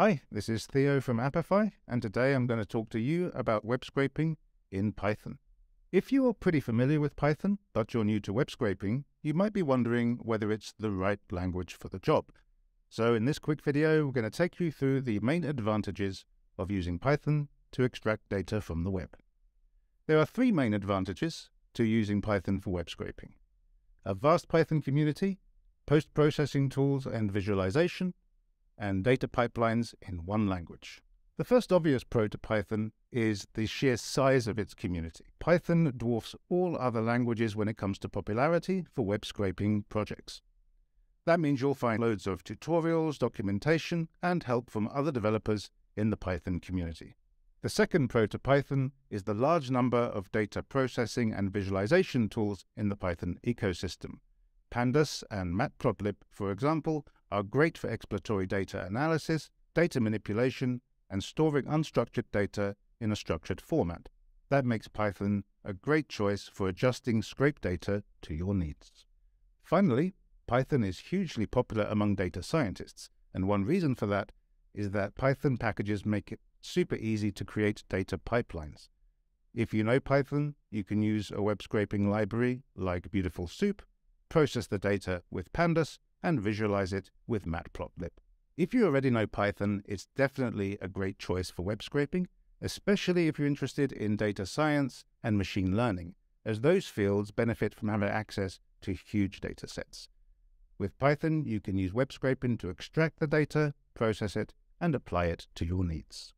Hi, this is Theo from Apify, and today I'm going to talk to you about web scraping in Python. If you are pretty familiar with Python, but you're new to web scraping, you might be wondering whether it's the right language for the job. So in this quick video, we're going to take you through the main advantages of using Python to extract data from the web. There are three main advantages to using Python for web scraping. A vast Python community, post-processing tools and visualization, and data pipelines in one language. The first obvious pro to Python is the sheer size of its community. Python dwarfs all other languages when it comes to popularity for web scraping projects. That means you'll find loads of tutorials, documentation, and help from other developers in the Python community. The second pro to Python is the large number of data processing and visualization tools in the Python ecosystem. Pandas and Matplotlib, for example, are great for exploratory data analysis, data manipulation, and storing unstructured data in a structured format. That makes Python a great choice for adjusting scraped data to your needs. Finally, Python is hugely popular among data scientists, and one reason for that is that Python packages make it super easy to create data pipelines. If you know Python, you can use a web scraping library like Beautiful Soup, process the data with Pandas, and visualize it with Matplotlib. If you already know Python, it's definitely a great choice for web scraping, especially if you're interested in data science and machine learning, as those fields benefit from having access to huge data sets. With Python, you can use web scraping to extract the data, process it, and apply it to your needs.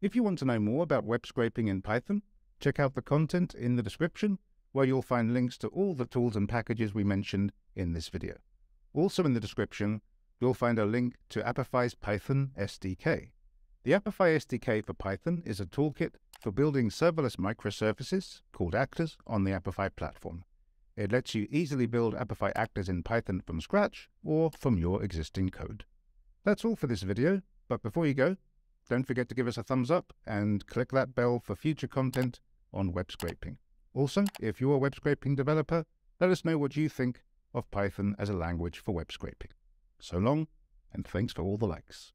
If you want to know more about web scraping in Python, check out the content in the description, where you'll find links to all the tools and packages we mentioned in this video. Also in the description, you'll find a link to Apify's Python SDK. The Apify SDK for Python is a toolkit for building serverless microservices called actors on the Apify platform. It lets you easily build Apify actors in Python from scratch or from your existing code. That's all for this video, but before you go, don't forget to give us a thumbs up and click that bell for future content on web scraping. Also, if you're a web scraping developer, let us know what you think of Python as a language for web scraping. So long, and thanks for all the likes.